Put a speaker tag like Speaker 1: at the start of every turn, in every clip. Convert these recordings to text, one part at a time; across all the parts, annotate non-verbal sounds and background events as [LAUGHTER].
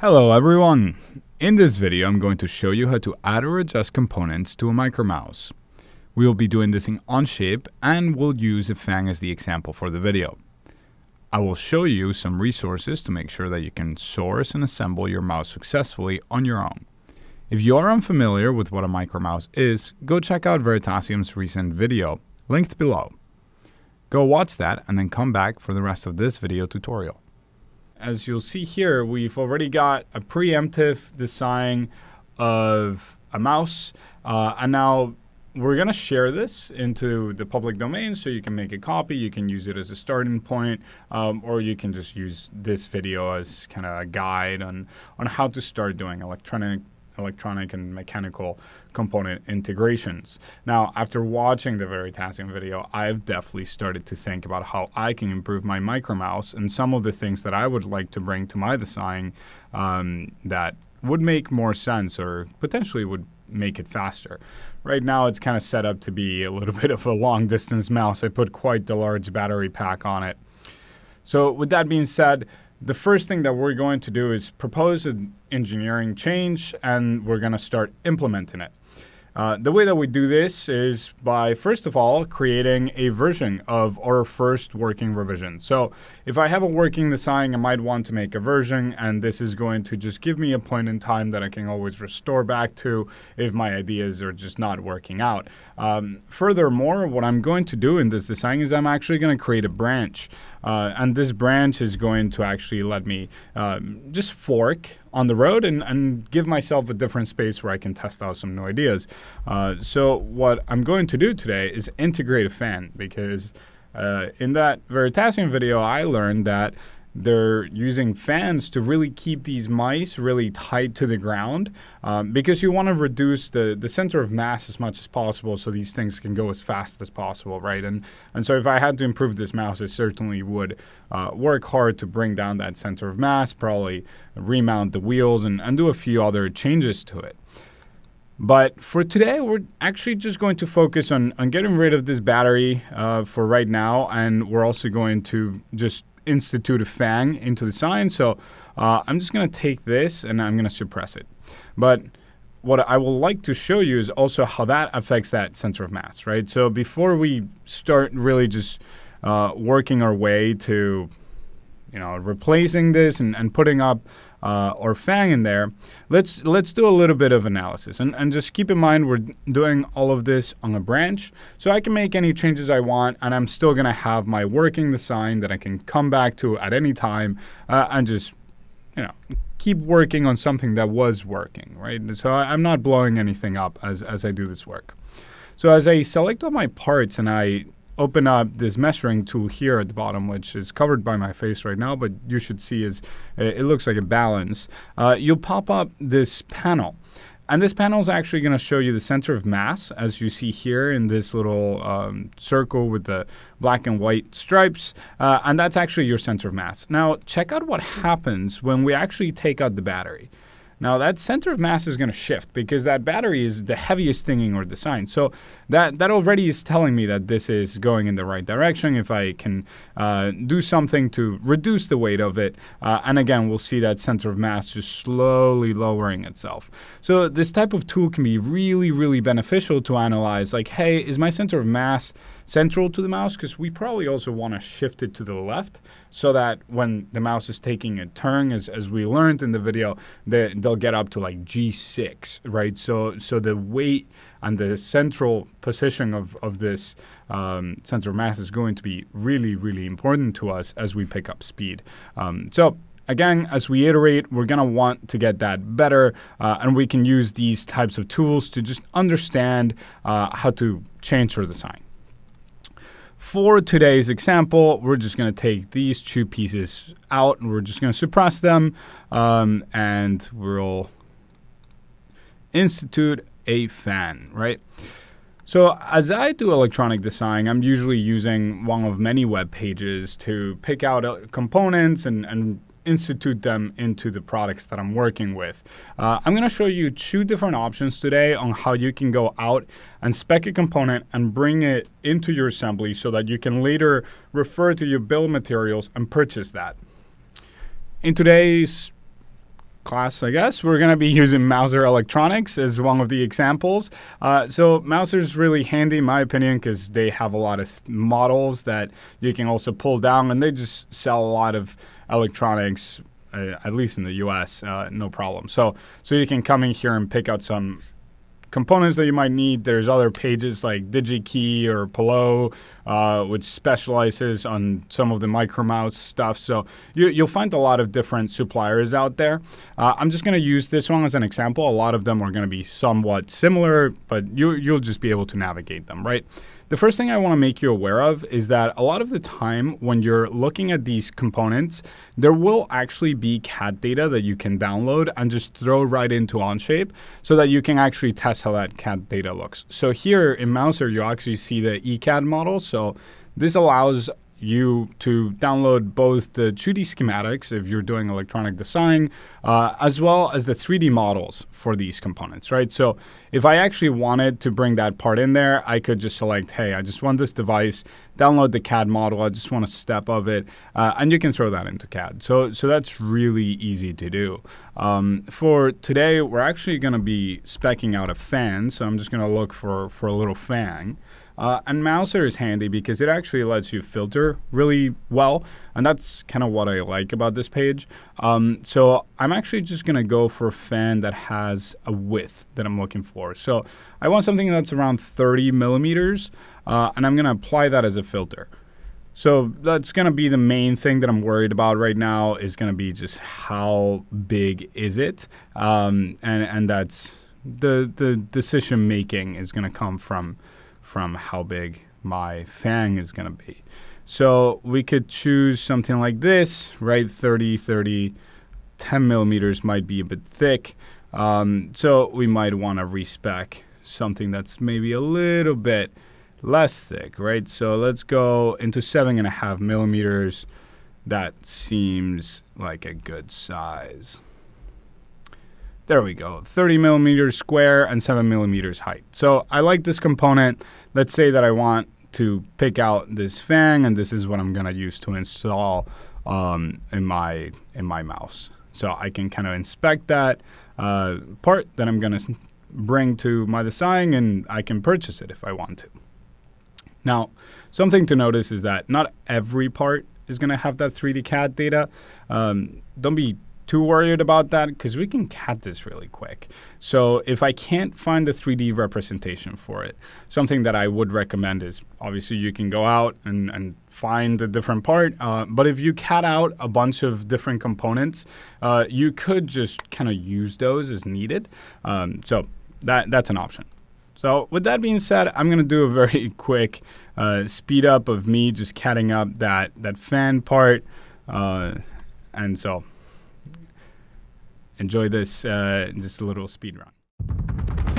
Speaker 1: Hello everyone! In this video I'm going to show you how to add or adjust components to a micromouse. We will be doing this in Onshape and we'll use a Fang as the example for the video. I will show you some resources to make sure that you can source and assemble your mouse successfully on your own. If you are unfamiliar with what a micromouse is, go check out Veritasium's recent video, linked below. Go watch that and then come back for the rest of this video tutorial as you'll see here, we've already got a preemptive design of a mouse. Uh, and now we're going to share this into the public domain so you can make a copy. You can use it as a starting point, um, or you can just use this video as kind of a guide on, on how to start doing electronic electronic and mechanical component integrations. Now, after watching the Veritasium video, I've definitely started to think about how I can improve my micromouse and some of the things that I would like to bring to my design um, that would make more sense or potentially would make it faster. Right now, it's kind of set up to be a little [LAUGHS] bit of a long distance mouse. I put quite the large battery pack on it. So, with that being said, the first thing that we're going to do is propose an engineering change and we're going to start implementing it. Uh, the way that we do this is by, first of all, creating a version of our first working revision. So if I have a working design, I might want to make a version, and this is going to just give me a point in time that I can always restore back to if my ideas are just not working out. Um, furthermore, what I'm going to do in this design is I'm actually going to create a branch. Uh, and this branch is going to actually let me um, just fork on the road and, and give myself a different space where I can test out some new ideas. Uh, so what I'm going to do today is integrate a fan because uh, in that Veritasium video, I learned that they're using fans to really keep these mice really tight to the ground um, because you want to reduce the, the center of mass as much as possible so these things can go as fast as possible, right? And, and so if I had to improve this mouse, I certainly would uh, work hard to bring down that center of mass, probably remount the wheels and, and do a few other changes to it. But for today, we're actually just going to focus on, on getting rid of this battery uh, for right now. And we're also going to just institute a fang into the sign. So uh, I'm just going to take this and I'm going to suppress it. But what I would like to show you is also how that affects that center of mass, right? So before we start really just uh, working our way to, you know, replacing this and, and putting up uh, or Fang in there, let's let's do a little bit of analysis. And, and just keep in mind we're doing all of this on a branch, so I can make any changes I want, and I'm still going to have my working design that I can come back to at any time uh, and just, you know, keep working on something that was working, right? So I, I'm not blowing anything up as, as I do this work. So as I select all my parts and I open up this measuring tool here at the bottom, which is covered by my face right now, but you should see is it looks like a balance. Uh, you'll pop up this panel. And this panel is actually going to show you the center of mass, as you see here in this little um, circle with the black and white stripes. Uh, and that's actually your center of mass. Now, check out what happens when we actually take out the battery. Now that center of mass is going to shift because that battery is the heaviest thing in our design. So that that already is telling me that this is going in the right direction. If I can uh, do something to reduce the weight of it, uh, and again we'll see that center of mass just slowly lowering itself. So this type of tool can be really really beneficial to analyze. Like, hey, is my center of mass central to the mouse because we probably also want to shift it to the left so that when the mouse is taking a turn, as, as we learned in the video, they, they'll get up to like G6, right? So, so the weight and the central position of, of this um, center of mass is going to be really, really important to us as we pick up speed. Um, so again, as we iterate, we're going to want to get that better, uh, and we can use these types of tools to just understand uh, how to change our design. For today's example, we're just going to take these two pieces out and we're just going to suppress them um, and we'll institute a fan, right? So as I do electronic design, I'm usually using one of many web pages to pick out components and, and institute them into the products that I'm working with. Uh, I'm going to show you two different options today on how you can go out and spec a component and bring it into your assembly so that you can later refer to your of materials and purchase that. In today's class, I guess, we're going to be [LAUGHS] using Mouser Electronics as one of the examples. Uh, so Mouser is really handy, in my opinion, because they have a lot of models that you can also pull down, and they just sell a lot of electronics, uh, at least in the U.S., uh, no problem. So so you can come in here and pick out some components that you might need. There's other pages like DigiKey or Pilot, uh, which specializes on some of the micromouse stuff. So you, will find a lot of different suppliers out there. Uh, I'm just going to use this one as an example. A lot of them are going to be somewhat similar, but you, you'll just be able to navigate them, right? The first thing I want to make you aware of is that a lot of the time when you're looking at these components, there will actually be CAD data that you can download and just throw right into Onshape so that you can actually test how that CAD data looks. So here in Mouser, you actually see the ECAD model. So this allows you to download both the 2D schematics if you're doing electronic design, uh, as well as the 3D models for these components, right? So if I actually wanted to bring that part in there, I could just select, hey, I just want this device, download the CAD model, I just want a step of it, uh, and you can throw that into CAD. So, so that's really easy to do. Um, for today, we're actually going to be specking out a fan, so I'm just going to look for, for a little fan. Uh, and Mouser is handy because it actually lets you filter really well, and that's kind of what I like about this page. Um, so I'm actually just going to go for a fan that has a width that I'm looking for. So I want something that's around 30 millimeters, uh, and I'm going to apply that as a filter. So that's going to be the main thing that I'm worried about right now is going to be just how big is it, um, and and that's the the decision making is going to come from from how big my fang is going to be. So we could choose something like this, right? 30, 30, 10 millimeters might be a bit thick. Um, so we might want to respec something that's maybe a little bit less thick, right? So let's go into seven and a half millimeters. That seems like a good size. There we go, 30 millimeters square and 7 millimeters height. So I like this component. Let's say that I want to pick out this fang, and this is what I'm going to use to install um, in my in my mouse. So I can kind of inspect that uh, part that I'm going to bring to my design, and I can purchase it if I want to. Now, something to notice is that not every part is going to have that 3D CAD data. Um, don't be too worried about that because we can CAD this really quick. So if I can't find a 3D representation for it, something that I would recommend is obviously you can go out and, and find a different part. Uh, but if you CAD out a bunch of different components, uh, you could just kind of use those as needed. Um, so that that's an option. So with that being said, I'm going to do a very [LAUGHS] quick uh, speed up of me just CADing up that that fan part. Uh, and so enjoy this uh, just a little speed run.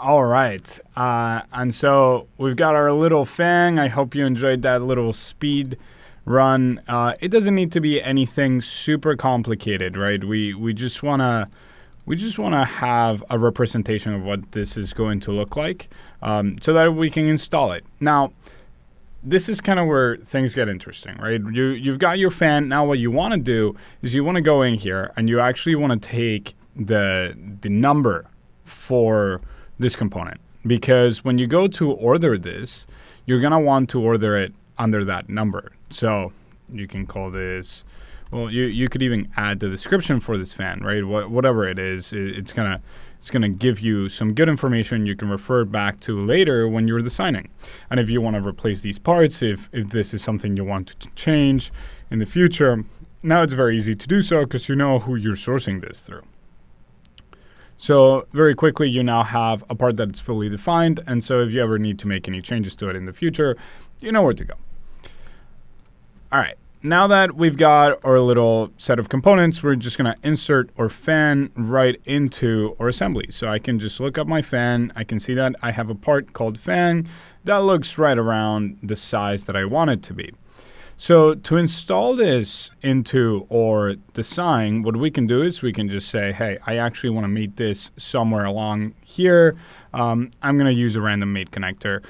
Speaker 1: All right. Uh, and so we've got our little fang. I hope you enjoyed that little speed run. Uh, it doesn't need to be anything super complicated, right? We we just wanna we just wanna have a representation of what this is going to look like, um, so that we can install it. Now, this is kind of where things get interesting, right? You you've got your fan. Now, what you want to do is you want to go in here and you actually want to take the the number for this component because when you go to order this, you're going to want to order it under that number. So you can call this, well, you, you could even add the description for this fan, right? What, whatever it is, it, it's going to it's going to give you some good information you can refer back to later when you're designing. And if you want to replace these parts, if, if this is something you want to change in the future, now it's very easy to do so because you know who you're sourcing this through. So very quickly, you now have a part that's fully defined. And so if you ever need to make any changes to it in the future, you know where to go. All right. now that we've got our little set of components, we're just going to insert our fan right into our assembly. So I can just look up my fan. I can see that I have a part called fan that looks right around the size that I want it to be. So to install this into or design, what we can do is we can just say, hey, I actually want to meet this somewhere along here. Um, I'm going to use a random mate connector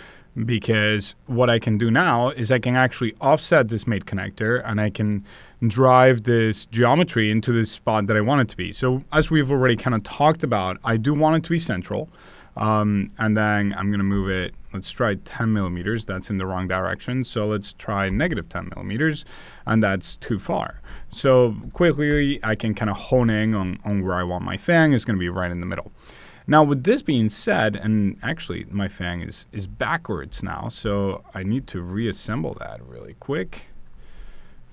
Speaker 1: because what I can do now is I can actually offset this mate connector and I can drive this geometry into the spot that I want it to be. So as we've already kind of talked about, I do want it to be central. Um, and then I'm going to move it, let's try 10 millimeters. That's in the wrong direction. So let's try negative 10 millimeters, and that's too far. So quickly, I can kind of hone in on, on where I want my fang is going to be right in the middle. Now, with this being said, and actually my fang is, is backwards now, so I need to reassemble that really quick.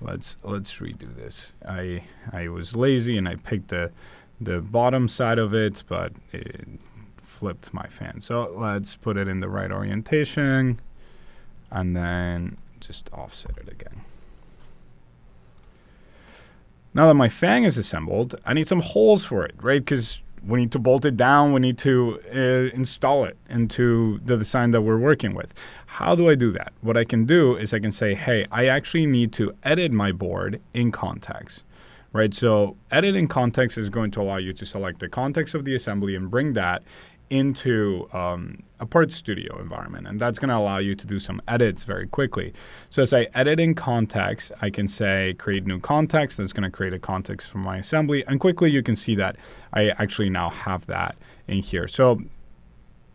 Speaker 1: Let's let's redo this. I I was lazy and I picked the the bottom side of it, but it, flipped my fan. So let's put it in the right orientation and then just offset it again. Now that my fang is assembled, I need some holes for it, right? Because we need to bolt it down, we need to uh, install it into the design that we're working with. How do I do that? What I can do is I can say, hey, I actually need to edit my board in context right? So editing context is going to allow you to select the context of the assembly and bring that into um, a part studio environment and that's going to allow you to do some edits very quickly. So as i edit in context i can say create new context that's going to create a context for my assembly and quickly you can see that i actually now have that in here. So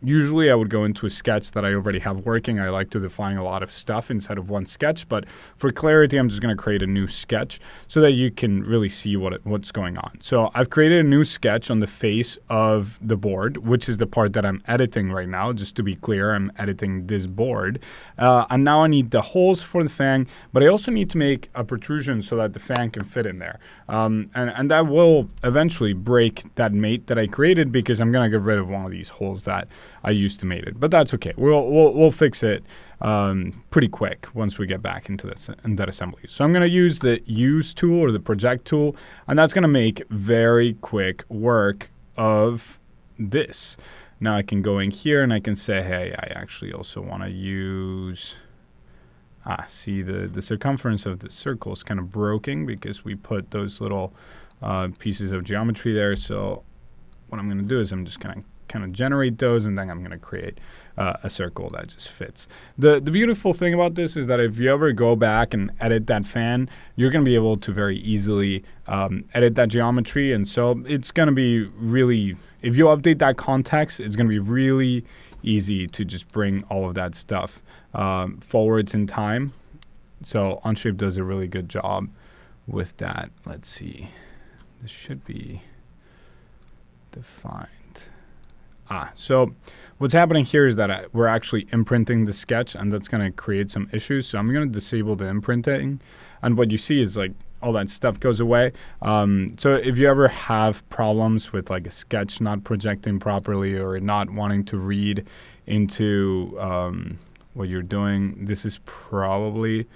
Speaker 1: usually I would go into a sketch that I already have working. I like to define a lot of stuff inside of one sketch, but for clarity, I'm just going to create a new sketch so that you can really see what it, what's going on. So I've created a new sketch on the face of the board, which is the part that I'm editing right now. Just to be clear, I'm editing this board. Uh, and now I need the holes for the fang, but I also need to make a protrusion so that the fang can fit in there. Um, and, and that will eventually break that mate that I created because I'm going to get rid of one of these holes that I used to mate it. But that's okay. We'll we'll, we'll fix it um, pretty quick once we get back into this in that assembly. So I'm going to use the use tool or the project tool, and that's going to make very quick work of this. Now I can go in here and I can say, hey, I actually also want to use. Ah, see the the circumference of the circle is kind of broken because we put those little uh, pieces of geometry there. So what I'm going to do is I'm just going to kind of generate those, and then I'm going to create uh, a circle that just fits. The, the beautiful thing about this is that if you ever go back and edit that fan, you're going to be able to very easily um, edit that geometry. And so it's going to be really, if you update that context, it's going to be really easy to just bring all of that stuff um, forwards in time. So Onshape does a really good job with that. Let's see. This should be defined. Ah, so what's happening here is that I, we're actually imprinting the sketch and that's going to create some issues. So I'm going to disable the imprinting. And what you see is like all that stuff goes away. Um, so if you ever have problems with like a sketch not projecting properly or not wanting to read into um, what you're doing, this is probably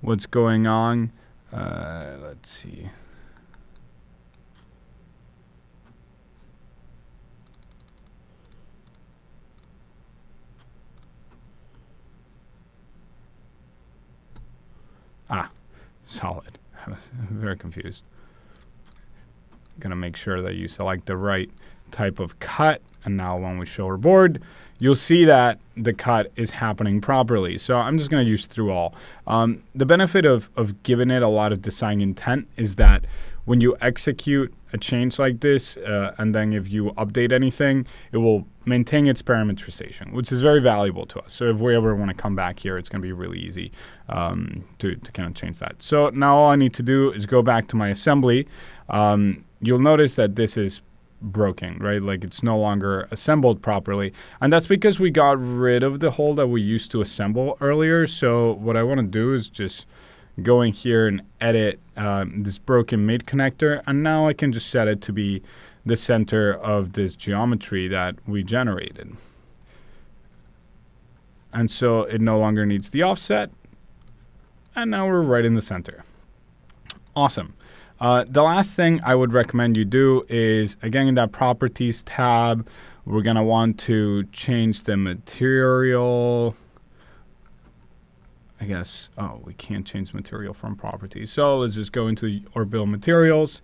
Speaker 1: what's going on. Uh, let's see. Ah, solid. I was [LAUGHS] very confused. Gonna make sure that you select the right type of cut. And now when we show our board, you'll see that the cut is happening properly. So I'm just gonna use through all. Um, the benefit of, of giving it a lot of design intent is that when you execute a change like this, uh, and then if you update anything, it will maintain its parameterization, which is very valuable to us. So if we ever want to come back here, it's going to be really easy um, to, to kind of change that. So now all I need to do is go back to my assembly. Um, you'll notice that this is broken, right? Like it's no longer assembled properly. And that's because we got rid of the hole that we used to assemble earlier. So what I want to do is just go in here and edit um, this broken mate connector. And now I can just set it to be the center of this geometry that we generated. And so it no longer needs the offset. And now we're right in the center. Awesome. Uh, the last thing I would recommend you do is, again, in that Properties tab, we're going to want to change the material. I guess, oh, we can't change material from properties. So let's just go into our build materials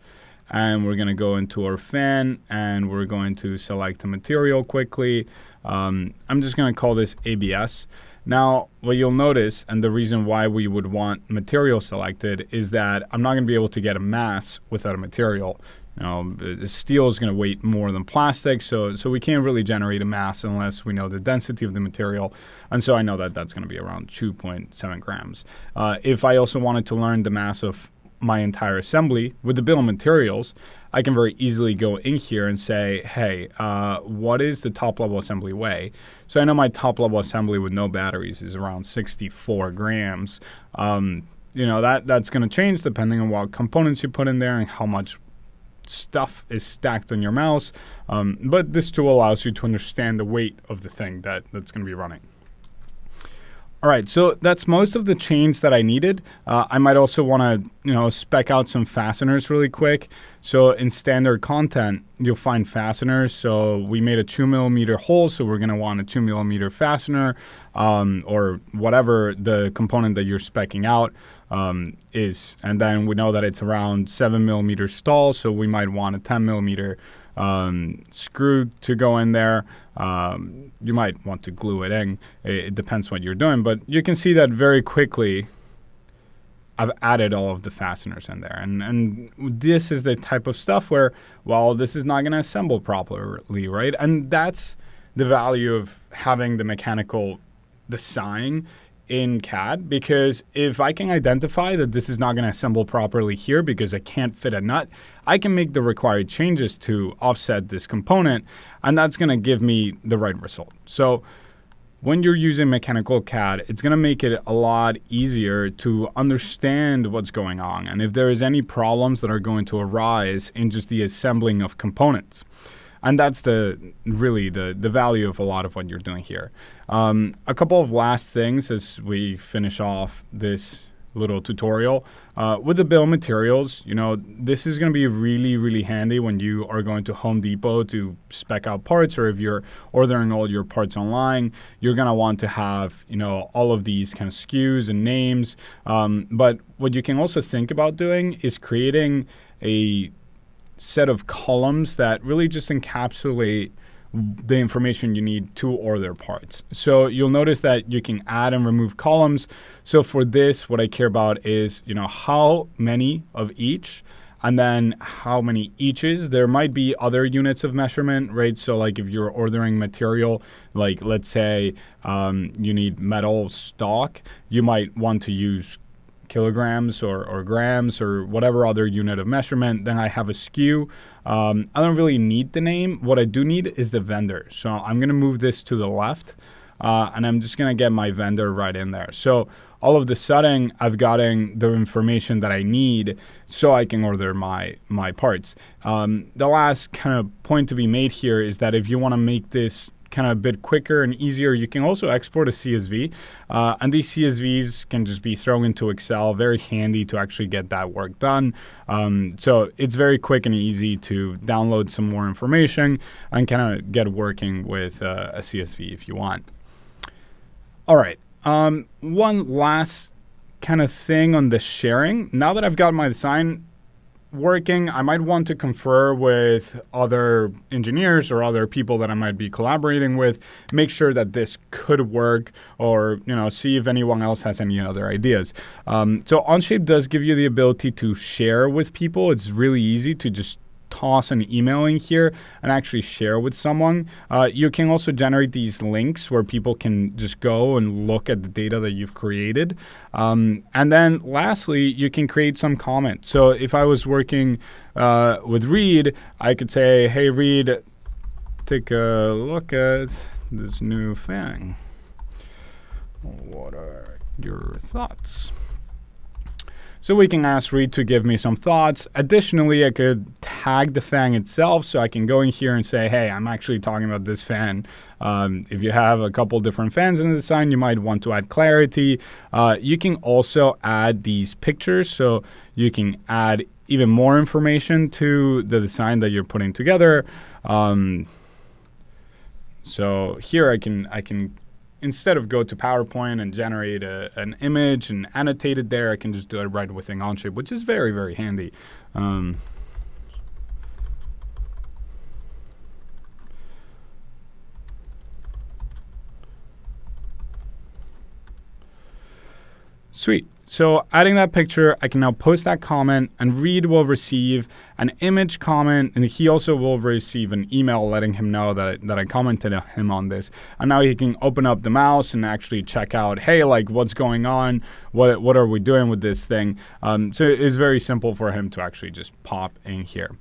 Speaker 1: and we're going to go into our fan and we're going to select the material quickly. Um, I'm just going to call this ABS. Now, what you'll notice, and the reason why we would want material selected, is that I'm not going to be able to get a mass without a material. You know, steel is going to weight more than plastic, so so we can't really generate a mass unless we know the density of the material. And so I know that that's going to be around 2.7 grams. Uh, if I also wanted to learn the mass of my entire assembly with the bill of materials, I can very easily go in here and say, hey, uh, what is the top level assembly weigh? So I know my top level assembly with no batteries is around 64 grams. Um, you know, that, that's going to change depending on what components you put in there and how much stuff is stacked on your mouse. Um, but this tool allows you to understand the weight of the thing that, that's going to be running. All right, so that's most of the chains that I needed. Uh, I might also want to, you know, spec out some fasteners really quick. So in standard content, you'll find fasteners. So we made a two millimeter hole, so we're going to want a two millimeter fastener um, or whatever the component that you're specking out um, is. And then we know that it's around seven millimeter stall, so we might want a 10 millimeter um, screw to go in there. Um, you might want to glue it in. It, it, depends what you're doing, but you can see that very quickly. I've added all of the fasteners in there, and and this is the type of stuff where, well, this is not going to assemble properly, right? And that's the value of having the mechanical design in CAD because if I can identify that this is not going to assemble properly here because I can't fit a nut, I can make the required changes to offset this component and that's going to give me the right result. So when you're using mechanical CAD, it's going to make it a lot easier to understand what's going on and if there is any problems that are going to arise in just the assembling of components and that's the really the the value of a lot of what you're doing here. Um, a couple of last things as we finish off this little tutorial uh, with the bill materials. You know, this is going to be really really handy when you are going to Home Depot to spec out parts, or if you're ordering all your parts online, you're going to want to have you know all of these kind of SKUs and names. Um, but what you can also think about doing is creating a set of columns that really just encapsulate the information you need to order parts. So you'll notice that you can add and remove columns. So for this, what I care about is, you know, how many of each and then how many eaches. There might be other units of measurement, right? So like if you're ordering material, like let's say um, you need metal stock, you might want to use kilograms or, or grams or whatever other unit of measurement. Then I have a SKU. Um, I don't really need the name. What I do need is the vendor. So I'm going to move this to the left uh, and I'm just going to get my vendor right in there. So all of the sudden I've gotten the information that I need so I can order my my parts. Um, the last kind of point to be made here is that if you want to make this kind of a bit quicker and easier. You can also export a CSV, uh, and these CSVs can just be thrown into Excel. Very handy to actually get that work done. Um, so it's very quick and easy to download some more information and kind of get working with uh, a CSV if you want. All right. Um, one last kind of thing on the sharing. Now that I've got my design working, I might want to confer with other engineers or other people that I might be collaborating with, make sure that this could work, or you know, see if anyone else has any other ideas. Um, so Onshape does give you the ability to share with people. It's really easy to just toss an email in here and actually share with someone. Uh, you can also generate these links where people can just go and look at the data that you've created. Um, and then lastly, you can create some comments. So if I was working uh, with Reed, I could say, hey, Reed, take a look at this new thing. What are your thoughts? So we can ask Reed to give me some thoughts. Additionally, I could tag the fan itself so I can go in here and say, hey, I'm actually talking about this fan. Um, if you have a couple different fans in the design, you might want to add clarity. Uh, you can also add these pictures. So you can add even more information to the design that you're putting together. Um, so here I can I can instead of go to PowerPoint and generate a, an image and annotate it there, I can just do it right within Onshape, which is very, very handy. Um, Sweet. So adding that picture, I can now post that comment and Reed will receive an image comment and he also will receive an email letting him know that, that I commented him on this. And now he can open up the mouse and actually check out, hey, like what's going on? What, what are we doing with this thing? Um, so it's very simple for him to actually just pop in here.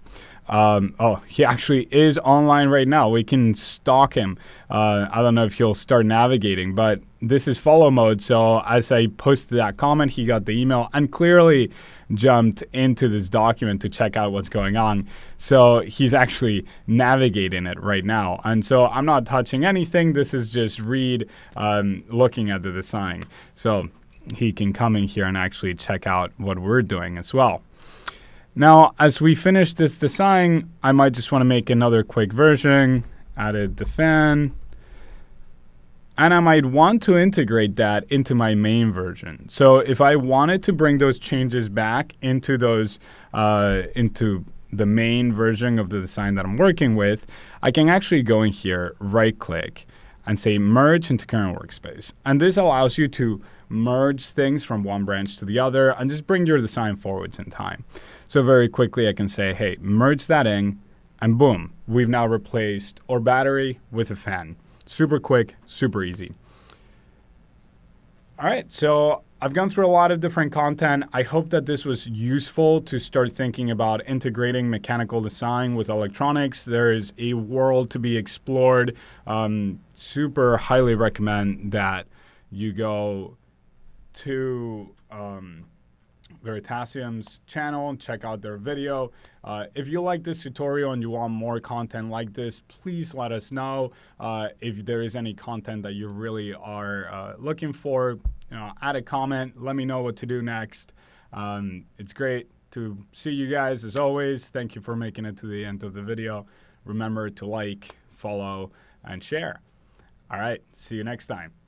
Speaker 1: Um, oh, he actually is online right now. We can stalk him. Uh, I don't know if he'll start navigating, but this is follow mode. So as I posted that comment, he got the email and clearly jumped into this document to check out what's going on. So he's actually navigating it right now. And so I'm not touching anything. This is just Reed um, looking at the design. So he can come in here and actually check out what we're doing as well. Now, as we finish this design, I might just want to make another quick version, added the fan, and I might want to integrate that into my main version. So if I wanted to bring those changes back into those, uh, into the main version of the design that I'm working with, I can actually go in here, right click, and say merge into current workspace. And this allows you to merge things from one branch to the other and just bring your design forwards in time. So very quickly I can say, hey, merge that in, and boom, we've now replaced our battery with a fan. Super quick, super easy. All right, so I've gone through a lot of different content. I hope that this was useful to start thinking about integrating mechanical design with electronics. There is a world to be explored. Um, super highly recommend that you go to um, Veritasium's channel and check out their video. Uh, if you like this tutorial and you want more content like this, please let us know. Uh, if there is any content that you really are uh, looking for, you know, add a comment. Let me know what to do next. Um, it's great to see you guys as always. Thank you for making it to the end of the video. Remember to like, follow, and share. All right, see you next time.